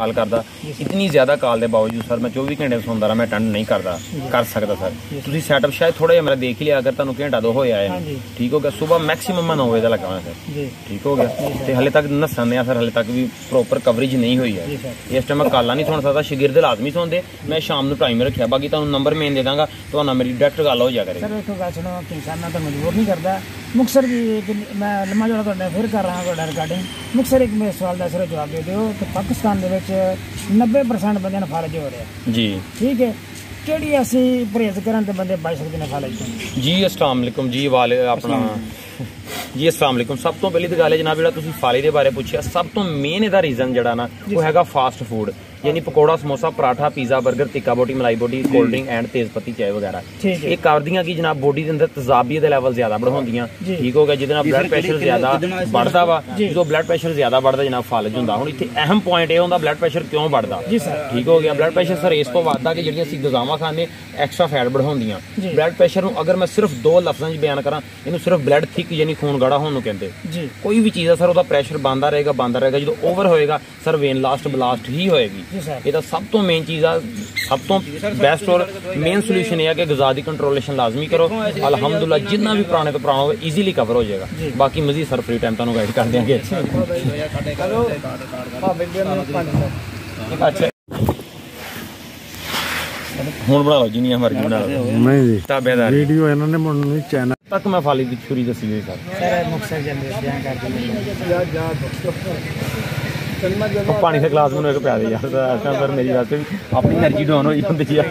ਕਾਲ ਕਰਦਾ। ਇਤਨੀ ਜ਼ਿਆਦਾ ਕਾਲ ਦੇ ਬਾਵਜੂਦ ਸਰ ਮੈਂ 24 ਘੰਟੇ ਸੌਂਦਾ ਰਹਾ ਮੈਂ ਅਟੈਂਡ ਨਹੀਂ ਕਰਦਾ। ਕਰ ਸਕਦਾ ਸਰ। ਤੁਸੀਂ ਸੈਟਅਪ ਸ਼ਾਇਦ ਥੋੜਾ ਜਿਹਾ ਮੇਰਾ ਦੇਖ ਹੀ ਲਿਆ ਅਗਰ ਤੁਹਾਨੂੰ ਘੰਟਾ ਦੋ ਹੋਇਆ ਹੈ। ਠੀਕ ਹੋ ਗਿਆ? ਸਵੇਰ ਮੈਕਸਿਮਮ ਮੈਂ 9 ਵਜੇ ਦਾ ਲੱਗਾ ਹੋਇਆ ਸਰ। ਜੀ। ਠੀਕ ਹੋ ਗਿਆ? ਤੇ ਹਲੇ ਤੱਕ ਨਸਣ ਆ ਸਰ ਹਲੇ ਤੱਕ ਵੀ ਪ੍ਰੋਪਰ ਕਵਰੇਜ ਨਹੀਂ ਹੋਈ ਹੈ। ਜੀ ਇਸ ਟਾਈਮ ਮੈਂ ਕਾਲਾਂ ਨਹੀਂ ਸੁਣ ਸਕਦਾ ਸ਼ਾਗਿਰਦ ਲਾਜ਼ਮੀ ਸੁਣਦੇ। ਮੈਂ ਸ਼ਾਮ ਨੂੰ ਟਾਈਮ ਰੱਖਿਆ। ਬਾਕੀ ਤੁਹਾਨੂੰ ਨੰਬਰ ਮੇਨ ਦੇ ਦਾਂਗਾ। ਤੁਹਾਨੂੰ ਮੇਰੀ ਡਾਇਰੈਕਟ ਗੱਲ ਹੋ ਜਾ ਕਰੇਗੀ ਸਰ ਇੱਕ ਗੱਲ ਸੁਣੋ ਕਿ ਇਨਸਾਨਾਂ ਤਾਂ ਮਜਬੂਰ ਨਹੀਂ ਕਰਦਾ ਮੁਕਸਰ ਇੱਕ ਮੈਂ ਲੰਮਾ ਜੋੜਾ ਤੁਹਾਡਾ ਫਿਰ ਕਰ ਰਹਾ ਤੁਹਾਡਾ ਰਿਕਾਰਡਿੰਗ ਮੁਕਸਰ ਇੱਕ ਮੇਰੇ ਸਵਾਲ ਦਾ ਸਿਰ ਜਵਾਬ ਦੇ ਦਿਓ ਕਿ ਪਾਕਿਸਤਾਨ ਦੇ ਵਿੱਚ 90% ਬੰਦਿਆਂ ਨੂੰ ਫਾਲਜ ਹੋ ਰਿਹਾ। ਜੀ। ਠੀਕ ਹੈ। ਕਿਹੜੀ ਅਸੀਂ ਪਰਹੇਜ਼ ਕਰਨ ਤੇ ਬੰਦੇ ਬਚ ਸਕਦੇ ਨੇ ਫਾਲਜ ਤੋਂ ਜੀ ਅਸਲਾਮ ਵਾਲੇਕੁਮ ਜੀ ਵਾਲੇ ਆਪਣਾ ਜੀ ਅਸਲਾਮ ਵਾਲੇਕੁਮ ਸਭ ਤੋਂ ਪਹਿਲੀ ਤਾਂ ਗੱਲ ਹੈ ਜਨਾਬ ਜਿਹੜਾ ਤੁਸੀਂ ਫਾਲੇ ਦੇ ਬਾਰੇ ਪੁੱਛਿਆ ਸਭ ਤੋਂ ਮੇਨ ਇਹਦਾ ਰੀਜ਼ਨ ਜਿਹੜਾ ਨਾ ਉਹ ਹੈਗਾ ਫਾਸਟ ਫੂਡ ਯਾਨੀ ਪਕੌੜਾ ਸਮੋਸਾ ਪਰਾਠਾ ਪੀਜ਼ਾ 버ਗਰ ਟਿੱਕਾ ਬੋਟੀ ਮਲਾਈ ਬੋਟੀ ਕੋਲਡ ਡਰਿੰਕ ਐਂਡ ਤੇਜ਼ਪੱਤੀ ਚਾਹ ਵਗੈਰਾ। ਠੀਕ ਹੈ। ਇਹ ਕਰਦੀਆਂ ਕੀ ਜਨਾਬ? ਬੋਡੀ ਦੇ ਅੰਦਰ ਤਜ਼ਾਬੀਅਤ ਦੇ ਲੈਵਲ ਜ਼ਿਆਦਾ ਵਧਾਉਂਦੀਆਂ। ਠੀਕ ਹੋ ਗਿਆ ਜਿਹਦੇ ਨਾਲ ਬਲੱਡ ਪ੍ਰੈਸ਼ਰ ਜ਼ਿਆਦਾ ਵੱਧਦਾ ਵਾ ਜਦੋਂ ਬਲੱਡ ਪ੍ਰੈਸ਼ਰ ਜ਼ਿਆਦਾ ਵੱਧਦਾ ਜਨਾਬ ਫਾਲਜ ਹੁੰਦਾ। ਹੁਣ ਇੱਥੇ ਅਹਿਮ ਪੁਆਇੰਟ ਇਹ ਹੁੰਦਾ ਬਲੱਡ ਪ੍ਰੈਸ਼ਰ ਕਿਉਂ ਵੱਧਦਾ? ਠੀਕ ਹੋ ਗਿਆ ਬਲੱਡ ਪ੍ਰੈਸ਼ਰ ਸਰ ਇਸ ਤੋਂ ਵੱਧਦਾ ਕਿ ਜਿਹੜੀਆਂ ਅਸੀਂ ਗਜ਼ਾਵਾਂ ਖਾਂਦੇ ਐਕਸਟਰਾ ਫੈਟ ਵਧਾਉਂਦੀਆਂ। ਬਲੱਡ ਪ੍ਰੈਸ਼ਰ ਨੂੰ ਅਗਰ ਮੈਂ ਸਿਰਫ ਦੋ ਲਫ਼ਜ਼ਾਂ 'ਚ ਬਿਆਨ ਕਰਾਂ ਇਹਨੂੰ ਸਿਰਫ ਬਲੱਡ ਥਿਕ ਯਾਨੀ ਖੂਨ ਗਾੜਾ ਹੋਣ ਨੂੰ ਕਹਿੰਦੇ। ਜੀ। ਕੋਈ ਵੀ ਚੀਜ਼ ਆ ਸਰ ਉਹਦਾ ਪ੍ਰੈਸ਼ਰ ਬੰਦਾ ਰਹੇਗਾ ਬੰਦਾ ਰਹੇਗਾ। ਜਦੋਂ ਓਵਰ ਹੋਏਗਾ ਸਰ ਵੇਨ ਲਾਸਟ ਬਲਾਸਟ ਹੀ ਹੋਏਗੀ। ਇਹਦਾ ਸਭ ਤੋਂ ਮੇਨ ਚੀਜ਼ ਆ ਸਭ ਤੋਂ ਬੈਸਟ ਔਰ ਮੇਨ ਸੋਲੂਸ਼ਨ ਇਹ ਹੈ ਕਿ ਗਜ਼ਾ ਦੀ ਕੰਟਰੋਲੇਸ਼ਨ ਲਾਜ਼ਮੀ ਕਰੋ। ਅਲਹਮਦੁਲਿਲਾ ਜਿੰਨਾ ਵੀ ਪੁਰਾਣੇ ਤੋਂ ਪੁਰਾਣਾ ਹੋਵੇ ਈਜ਼ੀਲੀ ਕਵਰ ਹੋ ਜਾਏਗਾ। ਬਾਕੀ ਮਜ਼ੀਦ ਸਰ ਫ੍ਰੀ ਟਾਈਮ ਤੁਹਾਨੂੰ ਗਾਈਡ ਕਰ ਦਿਆਂਗੇ ਅੱਛਾ। ਹੁਣ ਬਣਾ ਲਓ ਜਿੰਨੀਆਂ ਮਰਜ਼ੀ ਬਣਾ ਲਓ। ਨਹੀਂ ਜੀ। ਤਾਬੇਦਾਰ। ਵੀਡੀਓ ਇਹਨਾਂ ਨੇ ਮੈਨੂੰ ਨਹੀਂ ਚੈਨਲ ਤੱਕ ਮੈਂ ਫਾਲੀ ਦੀ ਛੁਰੀ ਦੱਸੀ ਹੋਈ ਸਰ। ਸਰ ਮੁਕਸਰ ਜੰਦੇ ਬਿਆਨ ਕਰ ਦਿੰਦੇ ਪਾਣੀ ਦਾ ਗਲਾਸ ਮੈਨੂੰ ਇੱਕ ਪਿਆ ਦੇ ਯਾਰ ਤਾਂ ਮੇਰੀ ਵਾਸਤੇ ਆਪਣੀ એનર્ਜੀ ਡਾਊਨ ਹੋਈ ਜਾਂਦੀ ਆ।